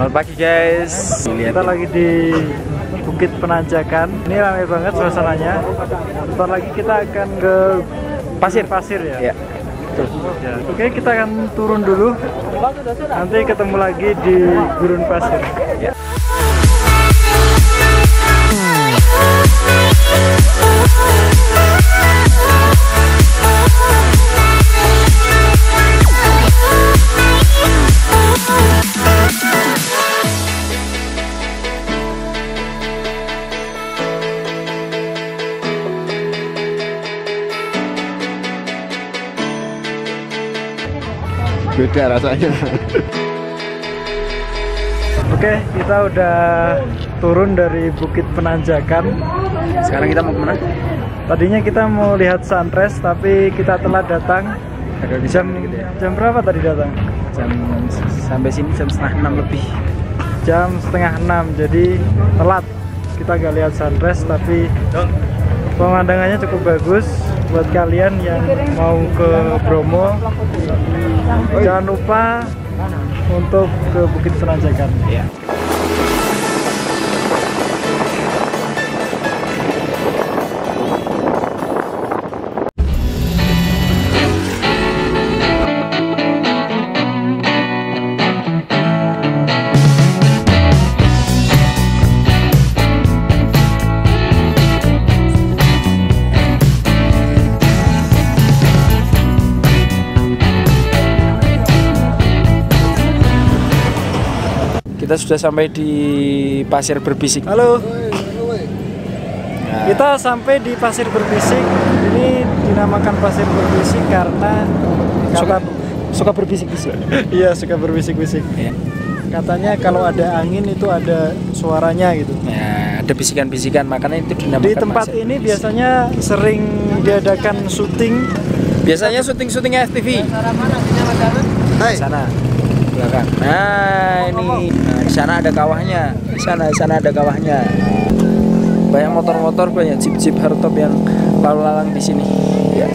Selamat pagi guys. Kita lagi di Bukit Penanjakan. Ini ramai banget suasananya. Sebentar lagi kita akan ke pasir pasir ya. Ya. Ya, Oke, kita akan turun dulu. Nanti ketemu lagi di gurun pasir. Ya. Beda rasanya. Oke, kita udah turun dari Bukit Penanjakan. Sekarang kita mau ke mana? Tadinya kita mau lihat sunrise, tapi kita telat datang. Agak bisa Jam gitu ya. jam berapa tadi datang? Jam sampai sini jam setengah enam lebih. Jam setengah enam, jadi telat. Kita gak lihat sunrise, tapi pemandangannya cukup bagus buat kalian yang mau ke Bromo. Jangan lupa untuk ke Bukit Penanjakan. Ya. Kita sudah sampai di pasir berbisik. Halo, Nah, kita sampai di Pasir Berbisik. Ini dinamakan Pasir Berbisik karena suka, kata suka berbisik-bisik. iya suka berbisik-bisik. Ya. Katanya kalau ada angin itu ada suaranya gitu. Ya, ada bisikan-bisikan, makanya itu dinamakan Di tempat pasir ini berbisik. biasanya sering diadakan syuting. biasanya syuting-syuting FTV. Di sana belakang. Nah, ini nah, di sana ada kawahnya. Di sana di sana ada kawahnya. Banyak motor-motor, banyak jeep-jeep hardtop yang lalu lalang di sini. Ya.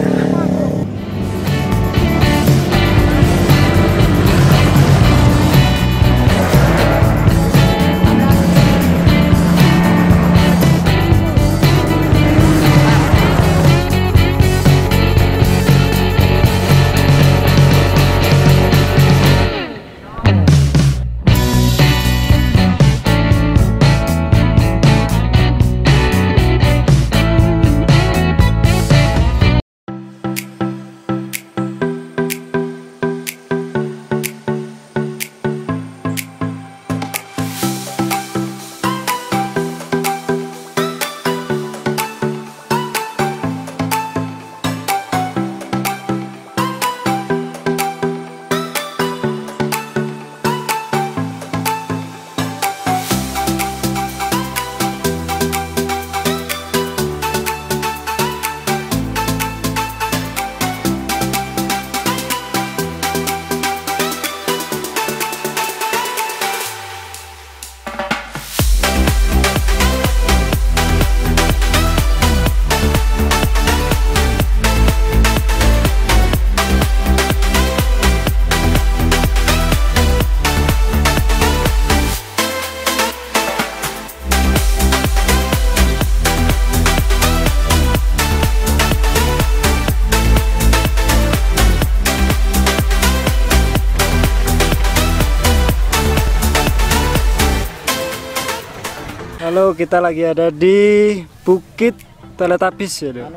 Halo, kita lagi ada di Bukit Teletapis ya, Dok?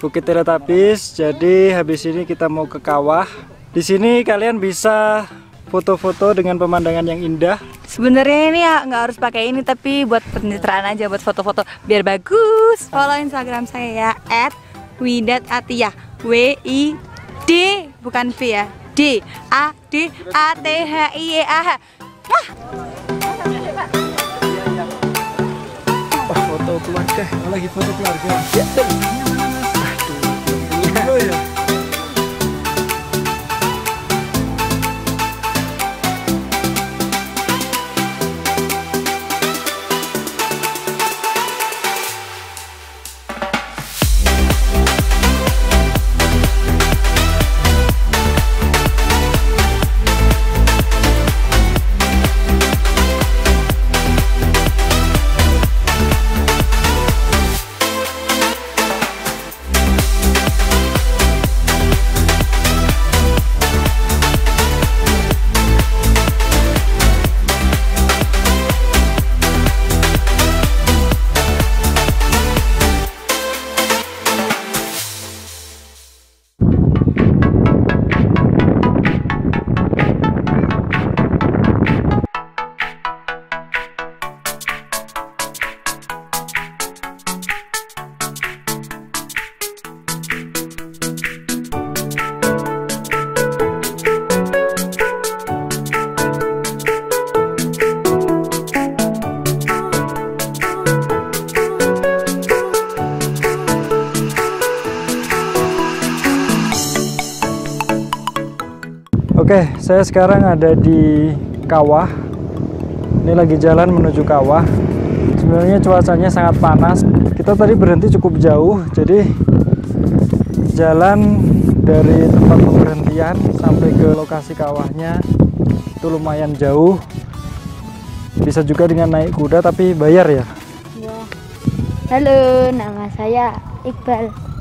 Bukit Teletapis. Jadi habis ini kita mau ke kawah. Di sini kalian bisa foto-foto dengan pemandangan yang indah. Sebenarnya ini ya nggak harus pakai ini tapi buat pencitraan aja buat foto-foto biar bagus. Follow Instagram saya ya @widatatiyah W I D bukan V ya. D A D A T H I E A H. Wah, Wah, foto keluarga. Oh, lagi foto keluarga. Ya, Aduh, ya. Oke, saya sekarang ada di kawah. Ini lagi jalan menuju kawah. Sebenarnya cuacanya sangat panas. Kita tadi berhenti cukup jauh, jadi jalan dari tempat pemberhentian sampai ke lokasi kawahnya itu lumayan jauh. Bisa juga dengan naik kuda tapi bayar ya. Ya. Halo, nama saya Iqbal.